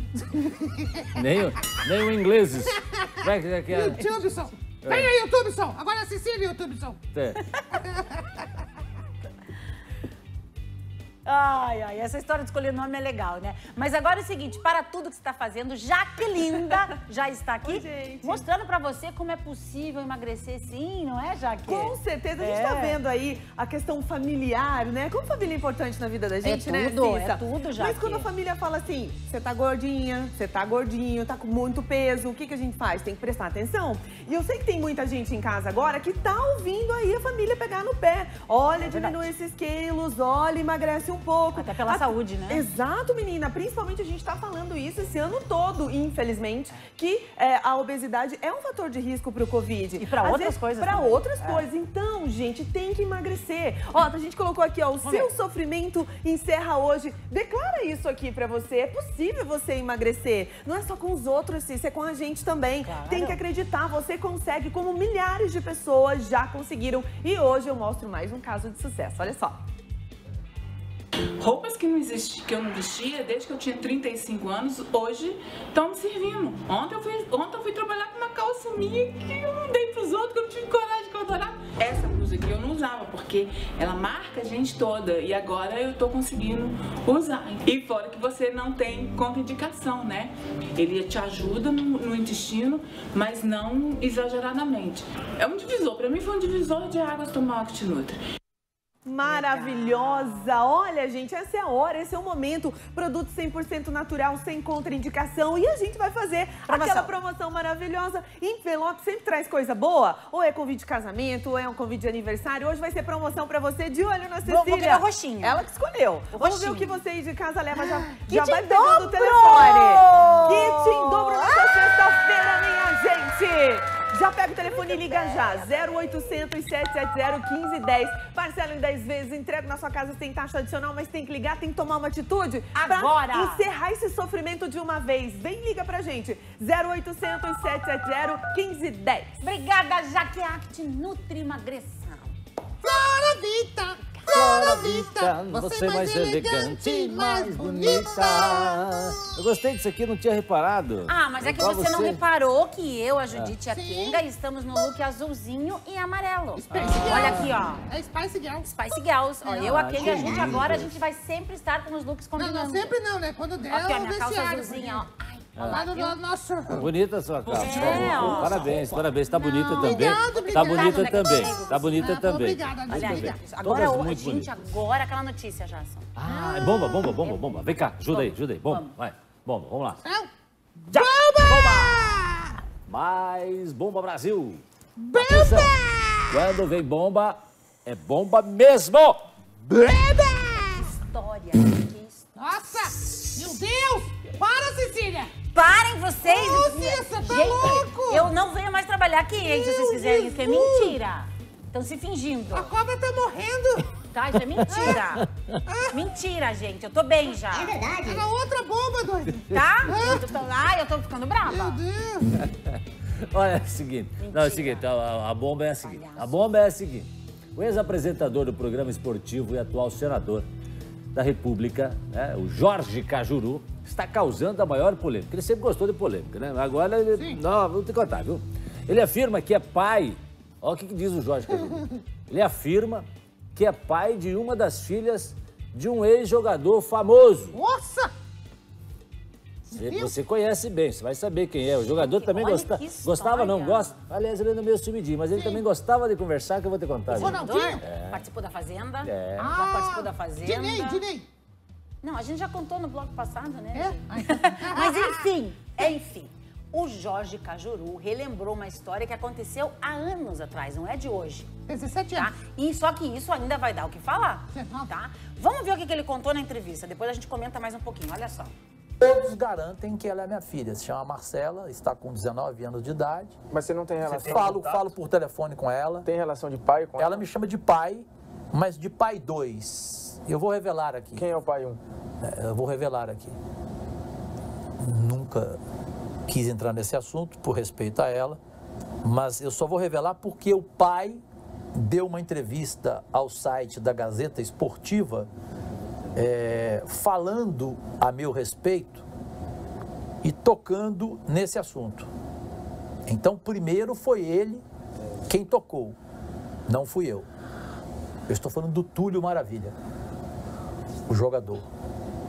Nem, o- nem o ingleses. [LAUGHS] É é é? YouTube, só. É. Vem aí, YouTube, só. Agora a Cecília, YouTube, só. É. Ai, ai, essa história de escolher nome é legal, né? Mas agora é o seguinte, para tudo que você está fazendo, Jaquelinda [LAUGHS] já está aqui, mostrando para você como é possível emagrecer sim, não é, Jaque? Com certeza, a gente É. tá vendo aí a questão familiar, né? Como família é importante na vida da gente, né, tudo, é Cissa? tudo, Mas Jaque. quando a família fala assim, você tá gordinha, você tá gordinho, tá com muito peso, o que, que a gente faz? Tem que prestar atenção. E eu sei que tem muita gente em casa agora que tá ouvindo aí a família pegar no pé. Olha, diminui esses quilos, olha, emagrece um pouco. Até pela saúde, né? Exato, menina. Principalmente a gente tá falando isso esse ano todo, infelizmente, que é, a obesidade é um fator de risco pro Covid. E pra Às outras vezes, coisas Pra também. outras É. coisas. Então, gente, tem que emagrecer. Ó, a gente colocou aqui, ó, o seu sofrimento encerra hoje. Declara isso aqui pra você. É possível você emagrecer. Não é só com os outros, Cícia, é com a gente também. Tem que acreditar, você consegue, como milhares de pessoas já conseguiram. E hoje eu mostro mais um caso de sucesso. Olha só. Roupas que, não existi, que eu não vestia desde que eu tinha 35 anos, hoje estão me servindo. Ontem eu, fui, ontem eu fui trabalhar com uma calça minha que eu não dei pros outros, que eu não tive coragem de adorar. Essa blusa aqui eu não usava, porque ela marca a gente toda. E agora eu tô conseguindo usar. E fora que você não tem contraindicação, né? Ele te ajuda no, no intestino, mas não exageradamente. É um divisor. Pra mim foi um divisor de águas tomar o Actinutri. Maravilhosa! Olha, gente, essa é a hora, esse é o momento. Produto 100% natural, sem contraindicação. E a gente vai fazer aquela promoção maravilhosa. Envelope sempre traz coisa boa. Ou é convite de casamento, ou é um convite de aniversário. Hoje vai ser promoção pra você de olho na Cecília. Vou- vou roxinho. Ela que escolheu. O Vamos ver o roxinho. que você aí de casa leva já. Kit já vai em pegando o dobro! telefone. Kit em dobro nessa sexta-feira, minha gente. Já pega o telefone e liga já. 0800 770 1510. Parcela em 10 vezes, entrega na sua casa sem taxa adicional, mas tem que ligar, tem que tomar uma atitude. Agora! Pra encerrar esse sofrimento de uma vez. Vem, liga pra gente. 0800 770 1510. Obrigada, Jaque Act Nutri Emagreção. Flora Vita! Flora Floravita, você mais elegante, mais bonita. Eu gostei disso aqui, não tinha reparado. Ah, mas é que Igual você, não reparou que eu, a Judite e a Kenga estamos no look azulzinho e amarelo. Olha aqui, ó. É Spice Girls. Spice Girls. Ó, eu, a Ah, Kenga e a gente lindo. agora, a gente vai sempre estar com os looks Não, combinando. não, sempre não, né? Quando der, Aqui, ó, é minha calça vestiário. azulzinha, ó. Porque- Ah. Lá do nosso... Bonita a sua calça. É, ó. Parabéns, parabéns. Tá bonita também. obrigado, Tá bonita também. Tá bonita Ah, também. obrigada, Muito obrigada. bem. Agora, Todas muito gente, bonitas. agora aquela notícia, Jason. Ah, é bomba, bomba, bomba, bomba. Vem cá, ajuda aí, ajuda aí. Bomba, vai. Bomba, vamos lá. Já. Bomba! Mais bomba Brasil. Atenção. Quando vem bomba, é bomba mesmo. História. que his- Nossa! Meu Deus! Para, Cecília! Parem vocês! Ô, Cissa, tá Gente, louco? Eu não venho mais trabalhar aqui, hein, se vocês quiserem isso, que é mentira. Estão se fingindo. A cobra tá morrendo! Tá, isso é mentira. [LAUGHS] mentira, gente. Eu tô bem já. É verdade. Era outra bomba, doido. Tá? Eu tô, ai, eu tô ficando brava. Meu Deus! [LAUGHS] Olha, é o seguinte. Não, é o seguinte, a, a bomba é a seguinte. A bomba é a seguinte. O ex-apresentador do programa esportivo e atual senador da República, né, o Jorge Cajuru, está causando a maior polêmica. Ele sempre gostou de polêmica, né? Agora ele. Não, vou te contar, viu? Ele afirma que é pai. Olha o que, que diz o Jorge. [LAUGHS] Ele afirma que é pai de uma das filhas de um ex-jogador famoso. Nossa! Você, você conhece bem, você vai saber quem é. O jogador também Olha gosta, gostava, não gosta. Aliás, ele é meio sumidinho, mas ele também gostava de conversar, que eu vou te contar. viu? Senador, participou da Fazenda. É. Já participou da Fazenda. Dinei, Dinei. Não, a gente já contou no bloco passado, né? É? gente? [LAUGHS] Mas enfim, enfim. O Jorge Cajuru relembrou uma história que aconteceu há anos atrás, não é de hoje. 17 Tá? anos. E só que isso ainda vai dar o que falar, 19. tá? Vamos ver o que ele contou na entrevista, depois a gente comenta mais um pouquinho, olha só. Todos garantem que ela é minha filha. Se chama Marcela, está com 19 anos de idade. Mas você não tem relação Falo, falo por telefone com ela. Tem relação de pai com Ela me chama de pai, mas de pai 2. Eu vou revelar aqui. Quem é o pai 1? Um? Eu vou revelar aqui. Nunca quis entrar nesse assunto por respeito a ela, mas eu só vou revelar porque o pai deu uma entrevista ao site da Gazeta Esportiva é, falando a meu respeito e tocando nesse assunto. Então, primeiro foi ele quem tocou, não fui eu. Eu estou falando do Túlio Maravilha, o jogador,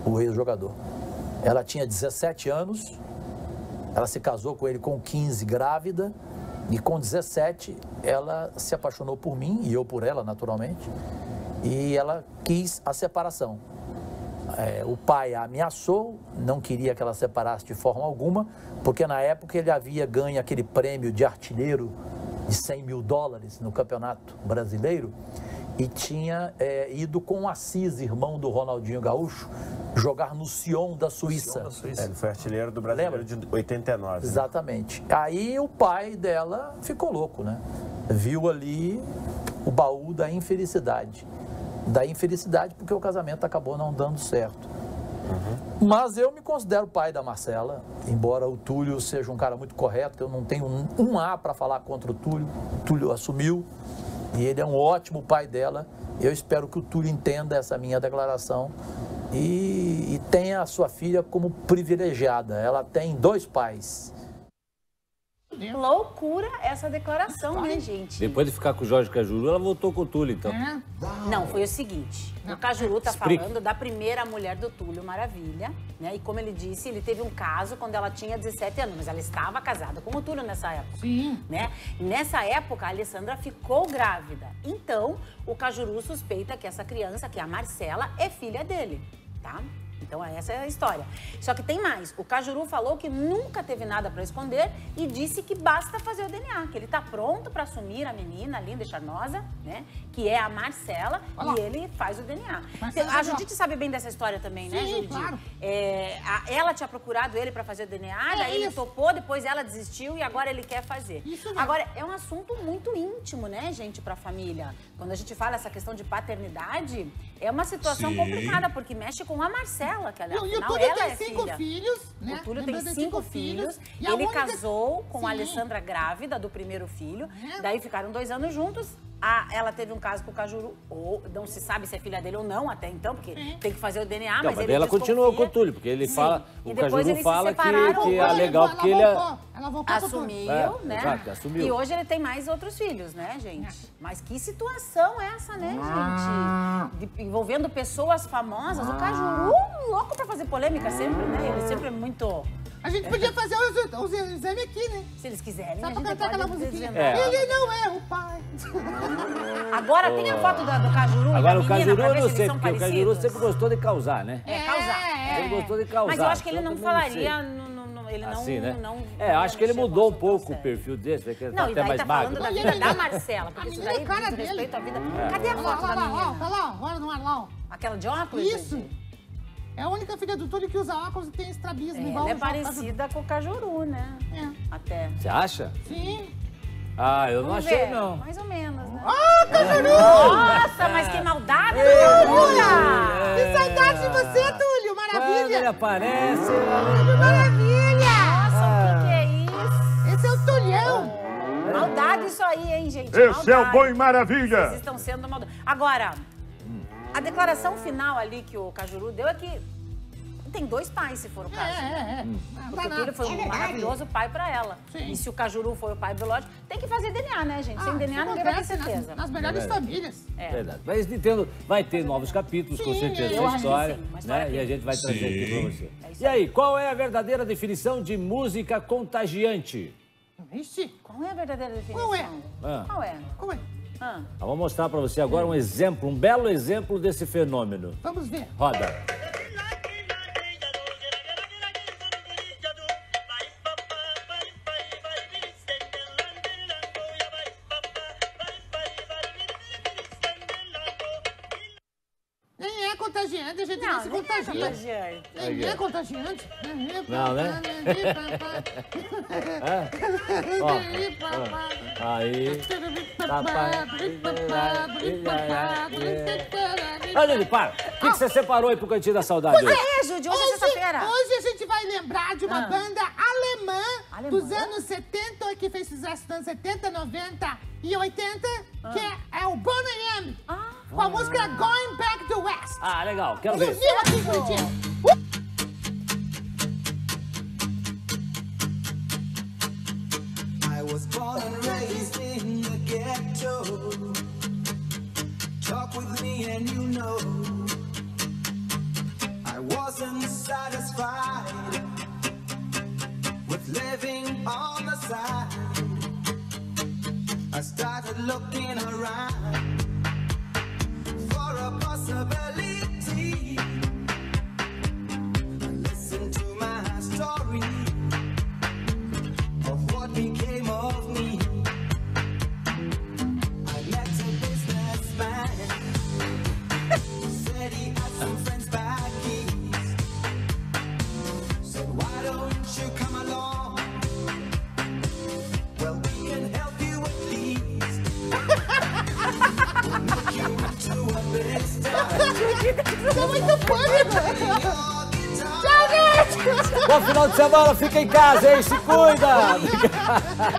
o ex-jogador. Ela tinha 17 anos, ela se casou com ele com 15 grávida e com 17 ela se apaixonou por mim e eu por ela, naturalmente, e ela quis a separação. É, o pai a ameaçou, não queria que ela separasse de forma alguma, porque na época ele havia ganho aquele prêmio de artilheiro de 100 mil dólares no Campeonato Brasileiro e tinha é, ido com o Assis, irmão do Ronaldinho Gaúcho, jogar no Sion da Suíça. É, ele foi artilheiro do Brasileiro de 89. né? Exatamente. Aí o pai dela ficou louco, né? Viu ali o baú da infelicidade. Da infelicidade porque o casamento acabou não dando certo. Mas eu me considero pai da Marcela, embora o Túlio seja um cara muito correto, eu não tenho um, um A para falar contra o Túlio. O Túlio assumiu e ele é um ótimo pai dela. Eu espero que o Túlio entenda essa minha declaração e, e tenha a sua filha como privilegiada. Ela tem dois pais. Loucura essa declaração, né, gente? Depois de ficar com o Jorge Cajuru, ela voltou com o Túlio, então. É. Não, foi o seguinte. O Cajuru tá Explique. falando da primeira mulher do Túlio Maravilha, né? E como ele disse, ele teve um caso quando ela tinha 17 anos, mas ela estava casada com o Túlio nessa época. Sim. Né? E nessa época, a Alessandra ficou grávida. Então, o Cajuru suspeita que essa criança, que é a Marcela, é filha dele, tá? Então, essa é a história. Só que tem mais. O Cajuru falou que nunca teve nada para esconder e disse que basta fazer o DNA, que ele tá pronto para assumir a menina linda e charmosa, né? Que é a Marcela, Olha lá. e ele faz o DNA. Marcela a Gabriel. Judite sabe bem dessa história também, né, Sim, Judite? claro. É, a- ela tinha procurado ele para fazer o DNA, É, daí ele topou, depois ela desistiu e agora ele quer fazer. Isso mesmo. Agora, é um assunto muito íntimo, né, gente, pra família. Quando a gente fala essa questão de paternidade, é uma situação Sim. complicada, porque mexe com a Marcela, que ela, E o- e Túlio ela tem é cinco filha. filhos, né? O Túlio tem Lembrando, cinco, cinco filhos. filhos. E a Ele única- casou com a Sim. Alessandra grávida do primeiro filho. É. Daí ficaram dois anos juntos. a- ela teve um caso com o Cajuru, ou não se sabe se é filha dele ou não até então, porque tem que fazer o DNA, Não, Ah, mas mas ele ela continuou com o Túlio, porque ele Sim. fala, E o depois Cajuru eles se fala que, separaram, que é ela legal porque ele... é- Ela voltou Assumiu, É, né? exato, assumiu. E hoje ele tem mais outros filhos, né, gente? Mas que situação é essa, né, gente? De- envolvendo pessoas famosas. O Cajuru, louco pra fazer polêmica sempre, né? Ele sempre é muito... A gente podia fazer os, os exames aqui, né? Se eles quiserem, Só a pra gente cantar aquela pode musiquinha. desvendar. É. Ele não é o pai. [LAUGHS] Agora tem a foto da- do Cajuru e Agora da o menina Cajuru eu não se sei, são porque o parecidos. Cajuru sempre gostou de causar, né? É, causar. Ele gostou de causar. Mas eu acho que ele então não não falaria, no- no- no- ele não... Assim, né? não é, acho que ele mudou um pouco o perfil dele, porque ele tá Não, e até daí mais tá magro. falando da vida da [LAUGHS] Marcela, porque isso daí cara diz dele. respeito à vida... É. Cadê a Olha lá, foto olha da lá, ó, menina? tá lá, olha no ar lá, ó. Aquela de óculos? Isso. É a única filha do Túlio que usa óculos e tem estrabismo, igual Ela é parecida com o Cajuru, né? É. Até. Você acha? Sim. Ah, eu não Vamos achei, ver. não. Mais ou menos, né? Ah, Cajuru! Nossa, mas que maldade, loucura! Que saudade de você, Túlio, Quando ele maravilha! aparece... Maravilha! Nossa, o que, que é isso? Esse é o Tulhão! Maldade isso aí, hein, gente? Esse é o Maldade. Boi Maravilha. Vocês estão sendo maldosos. Agora, a declaração final ali que o Cajuru deu é que tem dois pais, se for o caso. É, é, é. Hum. Porque o Túlio foi É um maravilhoso pai pra ela. Sim. E se o Cajuru foi o pai biológico, tem que fazer DNA, né, gente? Sem Ah, DNA ninguém vai ter acontece nas- certeza. Nas melhores É famílias. É. Verdade. Mas entendo, vai ter novos capítulos, com Sim, certeza, eu da história, sim, uma história né? E a gente vai trazer aqui pra você. É E aí, qual é a verdadeira definição de música contagiante? Ixi, Qual é a verdadeira definição? Qual é? Ah. Qual é? como é? Ah. Eu vou mostrar pra você agora um exemplo, um belo exemplo desse fenômeno. Vamos ver. Roda. Nem é contagiante, a gente Não, não, se nem é contagia. contagiante. Nem Aqui, é ó. contagiante. Aí. Olha ele, para. O que, que você separou aí pro Cantinho da Saudade Pois hoje? é, hoje é sexta-feira. Hoje a gente vai lembrar de uma Ah. banda alemã, Alemã? dos anos 70, que fez sucesso nos anos 70, 90 e 80, que é, é o Bonnie M. Com a música Going Back to West. Ah, legal, quero ver. Viu aqui, Curitiba? Semana, fica em casa, hein? Se cuida!